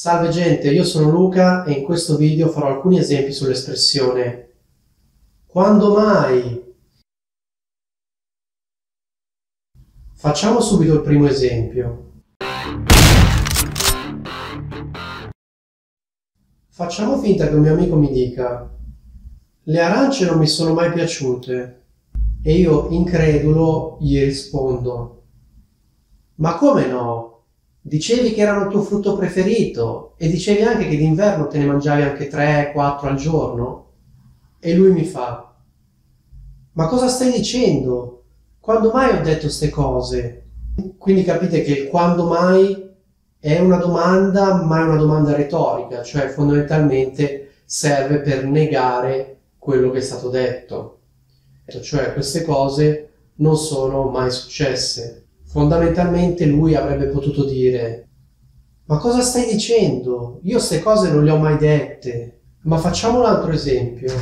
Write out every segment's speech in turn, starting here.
Salve gente, io sono Luca e in questo video farò alcuni esempi sull'espressione quando mai? Facciamo subito il primo esempio. Facciamo finta che un mio amico mi dica le arance non mi sono mai piaciute e io incredulo gli rispondo ma come no? Dicevi che erano il tuo frutto preferito e dicevi anche che d'inverno te ne mangiavi anche 3-4 al giorno? E lui mi fa, ma cosa stai dicendo? Quando mai ho detto queste cose? Quindi capite che il quando mai è una domanda, ma è una domanda retorica, cioè fondamentalmente serve per negare quello che è stato detto. Cioè queste cose non sono mai successe. Fondamentalmente lui avrebbe potuto dire ma cosa stai dicendo? Io queste cose non le ho mai dette. Ma facciamo un altro esempio.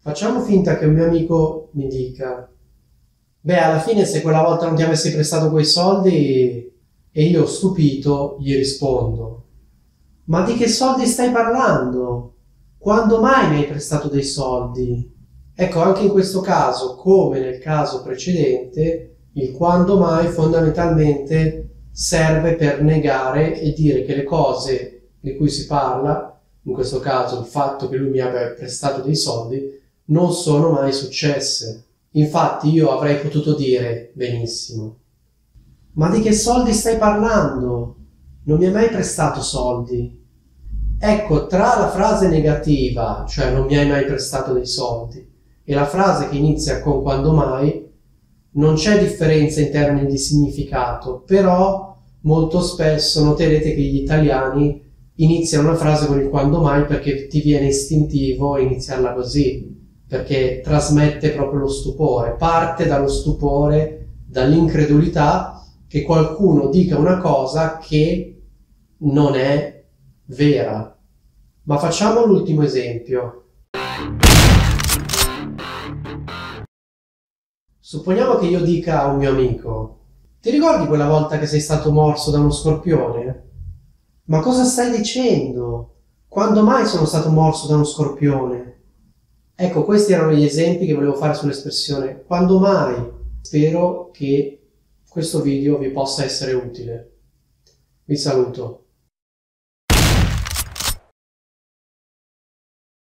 Facciamo finta che un mio amico mi dica beh alla fine se quella volta non ti avessi prestato quei soldi e io stupito gli rispondo ma di che soldi stai parlando? Quando mai mi hai prestato dei soldi? Ecco, anche in questo caso, come nel caso precedente, il quando mai fondamentalmente serve per negare e dire che le cose di cui si parla, in questo caso il fatto che lui mi abbia prestato dei soldi, non sono mai successe. Infatti io avrei potuto dire benissimo, ma di che soldi stai parlando? Non mi hai mai prestato soldi. Ecco, tra la frase negativa, cioè non mi hai mai prestato dei soldi, e la frase che inizia con quando mai, non c'è differenza in termini di significato, però molto spesso noterete che gli italiani iniziano una frase con il quando mai perché ti viene istintivo iniziarla così, perché trasmette proprio lo stupore, parte dallo stupore, dall'incredulità che qualcuno dica una cosa che non è vera. Ma facciamo l'ultimo esempio. Supponiamo che io dica a un mio amico, ti ricordi quella volta che sei stato morso da uno scorpione? Ma cosa stai dicendo? Quando mai sono stato morso da uno scorpione? Ecco, questi erano gli esempi che volevo fare sull'espressione quando mai. Spero che questo video vi possa essere utile. Vi saluto.